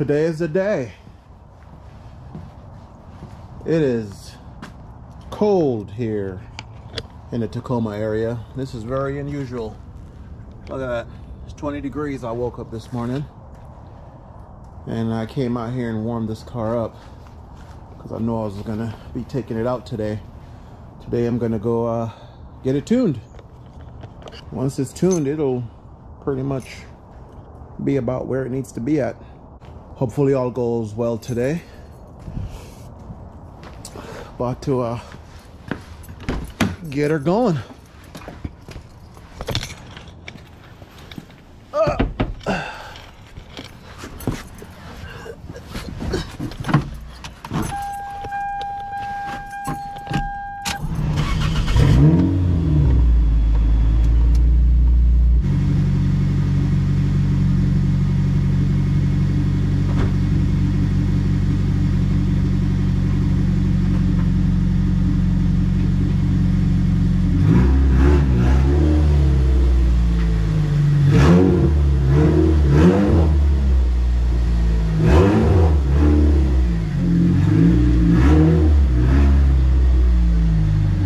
today is the day. It is cold here in the Tacoma area. This is very unusual. Look at that. It's 20 degrees. I woke up this morning and I came out here and warmed this car up because I know I was gonna be taking it out today. Today I'm gonna go uh, get it tuned. Once it's tuned, it'll pretty much be about where it needs to be at. Hopefully all goes well today. About to uh, get her going.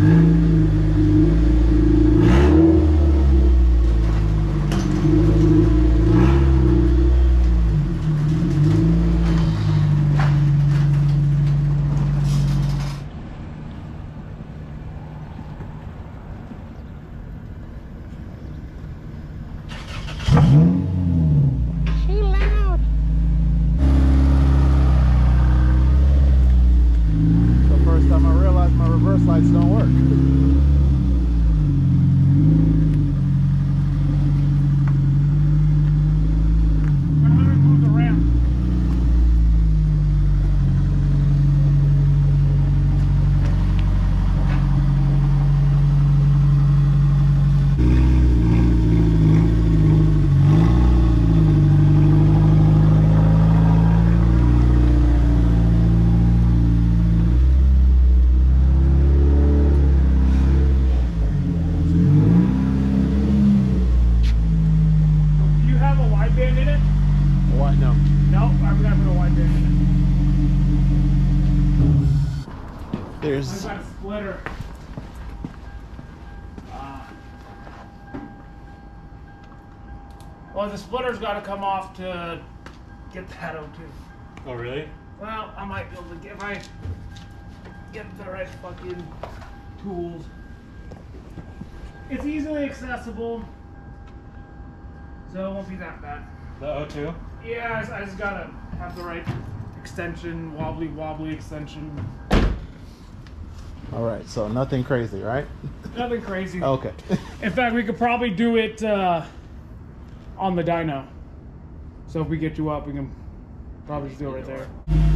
She loud. The first time I realized my reverse lights don't work. move the ramp. Do you have a wideband in it? Why no? No, I'm gonna put a wideband in it. I've There's got a splitter. Ah. well, the splitter's got to come off to get that out too. Oh, really? Well, I might be able to get if I get the right fucking tools. It's easily accessible, so it won't be that bad. The O2? Yeah, I just, I just gotta have the right extension, wobbly wobbly extension. All right. So nothing crazy, right? Nothing crazy. Okay. In fact, we could probably do it uh, on the dyno. So if we get you up, we can probably just do it right there.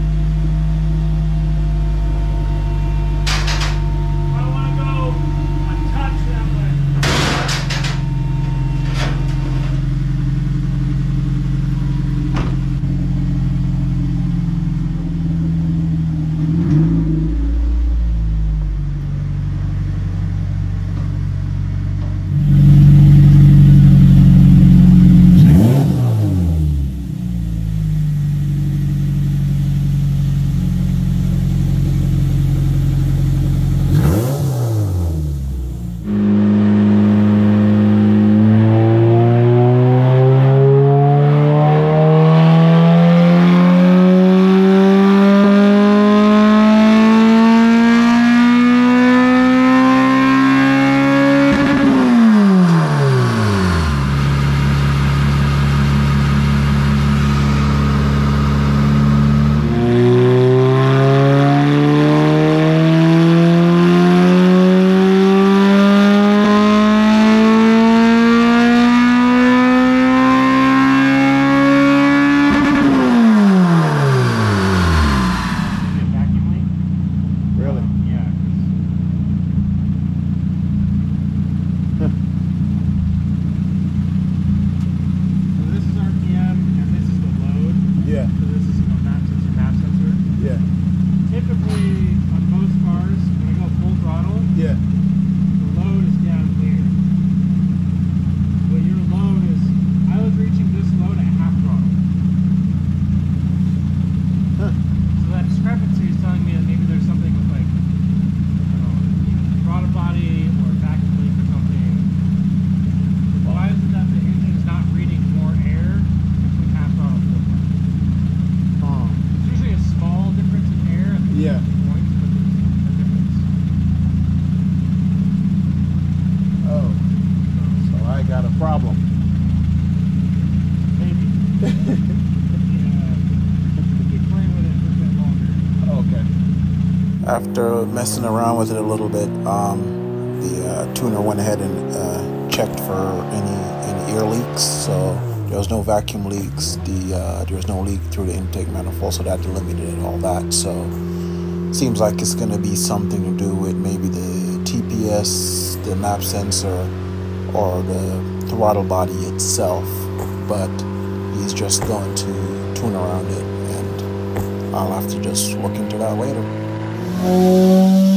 Yeah. Typically, on most cars, when I go full throttle, yeah. After messing around with it a little bit, um, the uh, tuner went ahead and uh, checked for any any ear leaks. So there was no vacuum leaks. The uh, there was no leak through the intake manifold, so that eliminated all that. So seems like it's going to be something to do with maybe the TPS, the map sensor, or the throttle body itself. But he's just going to tune around it, and I'll have to just look into that later. Oh.